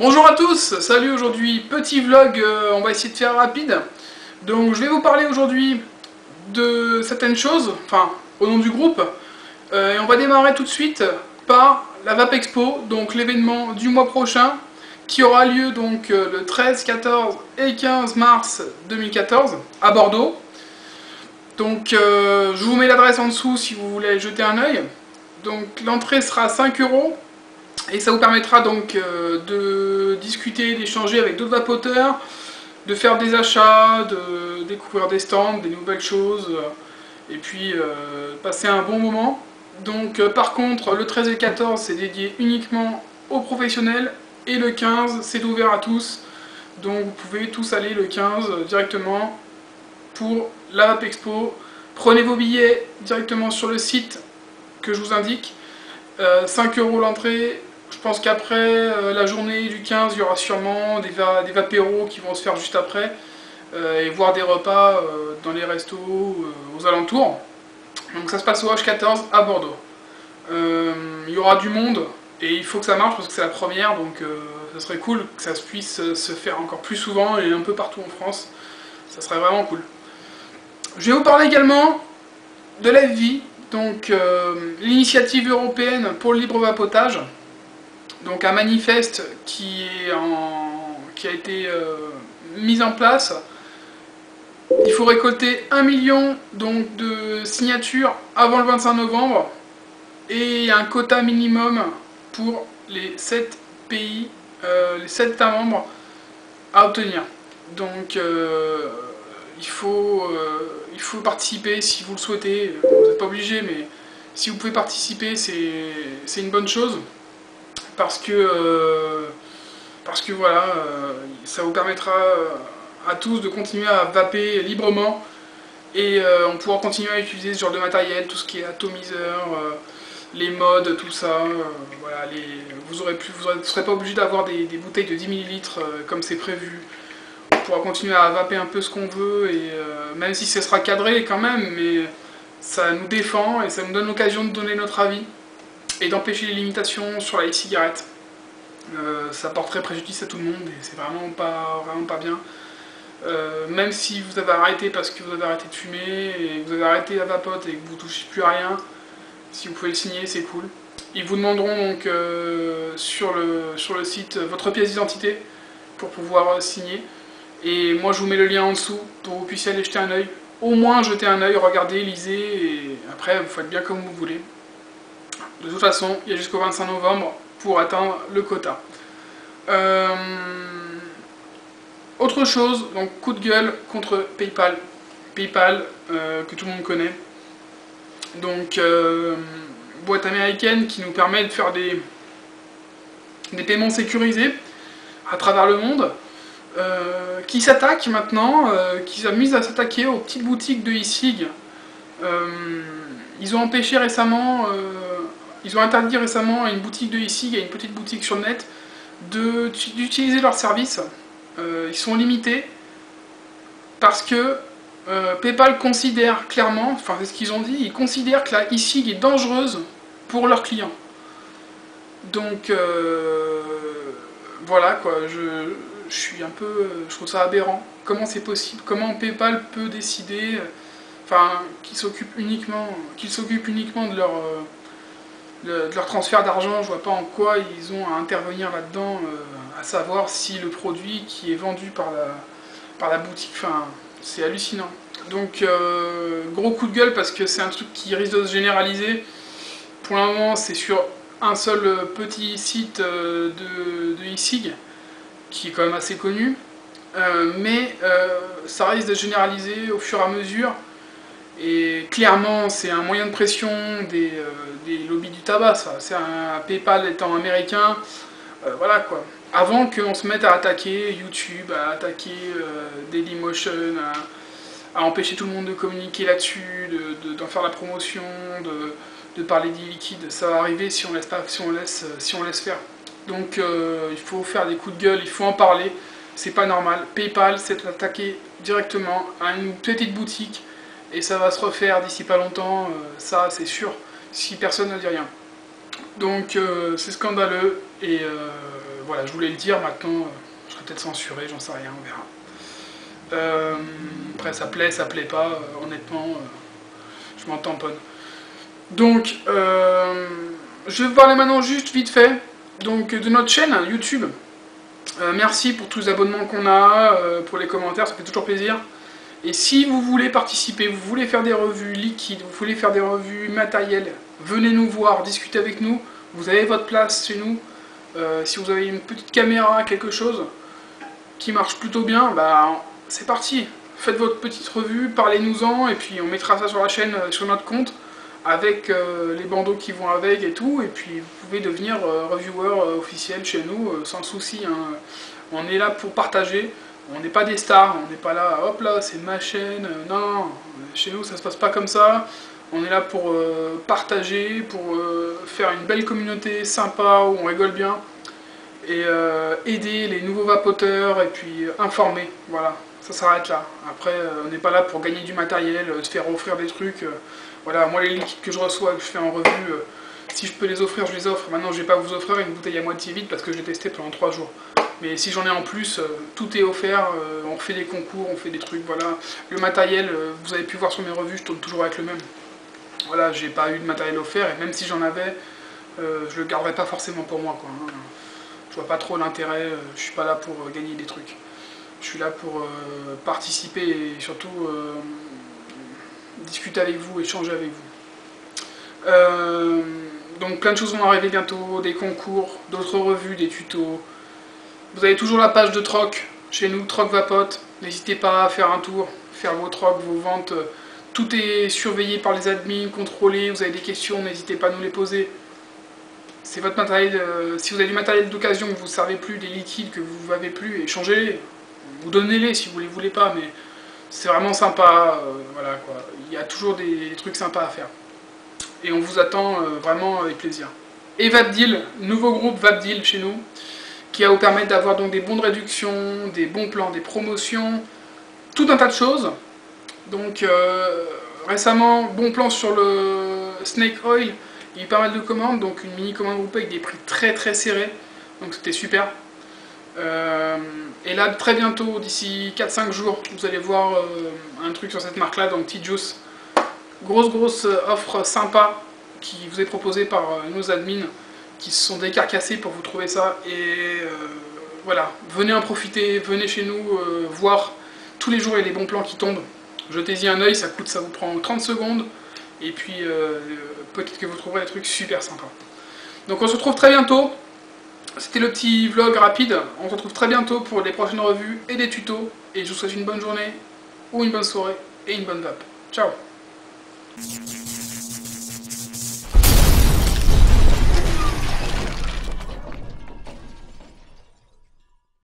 Bonjour à tous, salut aujourd'hui, petit vlog, euh, on va essayer de faire rapide. Donc je vais vous parler aujourd'hui de certaines choses, enfin au nom du groupe. Euh, et on va démarrer tout de suite par la VAP Expo, donc l'événement du mois prochain, qui aura lieu donc euh, le 13, 14 et 15 mars 2014 à Bordeaux. Donc je vous mets l'adresse en dessous si vous voulez jeter un oeil. Donc l'entrée sera 5 euros et ça vous permettra donc euh, de discuter, d'échanger avec d'autres vapoteurs, de faire des achats, de découvrir des stands, des nouvelles choses, euh, et puis euh, passer un bon moment. Donc par contre, le 13 et le 14, c'est dédié uniquement aux professionnels, et le 15, c'est ouvert à tous. Donc vous pouvez tous aller le 15 directement pour la VAP Expo. Prenez vos billets directement sur le site que je vous indique. 5 euros l'entrée, je pense qu'après euh, la journée du 15, il y aura sûrement des, va vapéros qui vont se faire juste après, euh, et voir des repas euh, dans les restos aux alentours. Donc ça se passe au H14 à Bordeaux. il y aura du monde, et il faut que ça marche parce que c'est la première, donc ça serait cool que ça puisse se faire encore plus souvent et un peu partout en France. Ça serait vraiment cool. Je vais vous parler également de la vie, donc l'initiative européenne pour le libre vapotage donc un manifeste qui, a été euh, mis en place. Il faut récolter 1 million donc, de signatures avant le 25 novembre et un quota minimum pour les 7 pays, euh, les 7 États membres à obtenir. Donc euh, il, faut, il faut participer si vous le souhaitez. Vous n'êtes pas obligé, mais si vous pouvez participer, c'est une bonne chose parce que, euh, parce que voilà, euh, ça vous permettra euh, à tous de continuer à vaper librement et on pourra continuer à utiliser ce genre de matériel, tout ce qui est atomiseur, les modes, tout ça. vous aurez plus, vous serez pas obligé d'avoir des, bouteilles de 10 ml comme c'est prévu. On pourra continuer à vaper un peu ce qu'on veut, et même si ce sera cadré quand même, mais ça nous défend et ça nous donne l'occasion de donner notre avis et d'empêcher les limitations sur la e-cigarette. Euh, ça porterait préjudice à tout le monde et c'est vraiment pas, vraiment pas bien. Euh, même si vous avez arrêté parce que vous avez arrêté de fumer et que vous avez arrêté la vapote et que vous touchez plus à rien, si vous pouvez le signer, c'est cool. Ils vous demanderont donc euh, sur, le, sur le site votre pièce d'identité pour pouvoir signer. Et moi je vous mets le lien en dessous pour que vous puissiez aller jeter un oeil. Au moins jeter un oeil, regardez, lisez et après vous faites bien comme vous voulez. De toute façon, il y a jusqu'au 25 novembre pour atteindre le quota. Euh, autre chose, donc coup de gueule contre PayPal. PayPal, euh, que tout le monde connaît. Donc, euh, boîte américaine qui nous permet de faire des, paiements sécurisés à travers le monde. qui s'attaque maintenant, qui s'amuse à s'attaquer aux petites boutiques de e-cig. ils ont empêché récemment ils ont interdit récemment à une boutique de ici, à une petite boutique sur le net, d'utiliser leurs services. Euh, ils sont limités parce que euh, PayPal considère clairement, enfin c'est ce qu'ils ont dit, ils considèrent que la e est dangereuse pour leurs clients. Donc euh, voilà quoi, je, je, suis un peu, je trouve ça aberrant. Comment c'est possible? Comment PayPal peut décider, enfin qu'ils s'occupent uniquement, qu'ils s'occupent uniquement de leur de leur transfert d'argent, je vois pas en quoi ils ont à intervenir là-dedans, euh, à savoir si le produit qui est vendu par la, par la boutique, c'est hallucinant. Donc, euh, gros coup de gueule parce que c'est un truc qui risque de se généraliser. Pour le moment, c'est sur un seul petit site euh, de, de qui est quand même assez connu. mais ça risque de se généraliser au fur et à mesure. Et clairement, c'est un moyen de pression des, euh, lobbies du tabac, ça. C'est un PayPal étant américain, euh, voilà quoi. Avant qu'on se mette à attaquer YouTube, à attaquer euh, Dailymotion, à, empêcher tout le monde de communiquer là-dessus, d'en faire la promotion, de, parler d'e-liquide, ça va arriver si on laisse, si on laisse, si on laisse faire. Donc il faut faire des coups de gueule, il faut en parler, c'est pas normal. PayPal s'est attaqué directement à une petite boutique et ça va se refaire d'ici pas longtemps, euh, ça c'est sûr, si personne ne dit rien. Donc euh, c'est scandaleux, et euh, voilà, je voulais le dire, maintenant, je serai peut-être censuré, j'en sais rien, on verra. après, ça plaît, ça plaît pas, honnêtement, je m'en tamponne. Donc, je vais vous parler maintenant juste vite fait donc, de notre chaîne YouTube. merci pour tous les abonnements qu'on a, pour les commentaires, ça fait toujours plaisir. Et si vous voulez participer, vous voulez faire des revues liquides, vous voulez faire des revues matérielles, venez nous voir, discutez avec nous. Vous avez votre place chez nous. Euh, si vous avez une petite caméra, quelque chose qui marche plutôt bien, bah c'est parti. Faites votre petite revue, parlez-nous-en, et puis on mettra ça sur la chaîne, euh, sur notre compte, avec euh, les bandeaux qui vont avec et tout, et puis vous pouvez devenir reviewer officiel chez nous, sans souci. Hein. On est là pour partager, on n'est pas des stars, on n'est pas là, hop là, c'est ma chaîne, euh, non, chez nous ça se passe pas comme ça, on est là pour euh, partager, pour euh, faire une belle communauté sympa, où on rigole bien, et aider les nouveaux vapoteurs, et puis informer, voilà, ça s'arrête là. Après, on n'est pas là pour gagner du matériel, se faire offrir des trucs, voilà, moi les liquides que je reçois, que je fais en revue, si je peux les offrir, je les offre, maintenant je vais pas vous offrir une bouteille à moitié vide parce que je l'ai testé pendant 3 jours. Mais si j'en ai en plus, euh, tout est offert, euh, on fait des concours, on fait des trucs, voilà. Le matériel, euh, vous avez pu voir sur mes revues, je tourne toujours avec le même. Voilà, j'ai pas eu de matériel offert, et même si j'en avais, je le garderais pas forcément pour moi, quoi. Hein. Je vois pas trop l'intérêt, je suis pas là pour gagner des trucs. Je suis là pour participer et surtout discuter avec vous, échanger avec vous. donc plein de choses vont arriver bientôt, des concours, d'autres revues, des tutos, vous avez toujours la page de troc chez nous, Troc Vapote. N'hésitez pas à faire un tour, faire vos trocs, vos ventes. Tout est surveillé par les admins, contrôlé. Vous avez des questions, n'hésitez pas à nous les poser. C'est votre matériel. Euh, si vous avez du matériel d'occasion vous ne savez plus, des liquides que vous n'avez plus, échangez-les. Vous donnez-les si vous ne les voulez pas, mais c'est vraiment sympa. Euh, voilà, quoi. Il y a toujours des, trucs sympas à faire. Et on vous attend euh, vraiment avec plaisir. Et Vapdeal, nouveau groupe Vapdeal chez nous qui va vous permettre d'avoir donc des bons de réduction, des bons plans, des promotions, tout un tas de choses. Donc euh, récemment, bon plan sur le Snake Oil, il y a eu pas mal de commandes, donc une mini commande groupée avec des prix très très serrés, donc c'était super. Euh, et là, très bientôt, d'ici 4-5 jours, vous allez voir euh, un truc sur cette marque-là, donc T-Juice. Grosse grosse offre sympa qui vous est proposée par nos admins qui se sont décarcassés pour vous trouver ça. Et euh, voilà, venez en profiter, venez chez nous euh, voir. Tous les jours, il y a bons plans qui tombent. Jetez-y un oeil, ça coûte, ça vous prend 30 secondes. Et puis, euh, peut-être que vous trouverez des trucs super sympas. Donc on se retrouve très bientôt. C'était le petit vlog rapide. On se retrouve très bientôt pour des prochaines revues et des tutos. Et je vous souhaite une bonne journée, ou une bonne soirée, et une bonne vape. Ciao